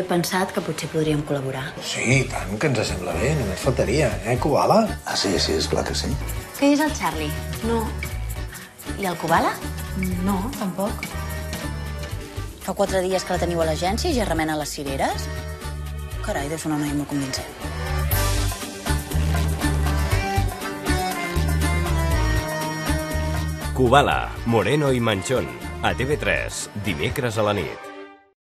He pensat que potser podríem col·laborar. Sí, i tant, que ens sembla bé, només faltaria, eh, Kubala? Ah, sí, sí, és clar que sí. Què és el Charlie? No. I el Kubala? No, tampoc. Fa quatre dies que la teniu a l'agència i ja remena les cireres? Carai, deu ser una noia molt convincent. Kubala, Moreno i Manchón. A TV3, dimecres a la nit.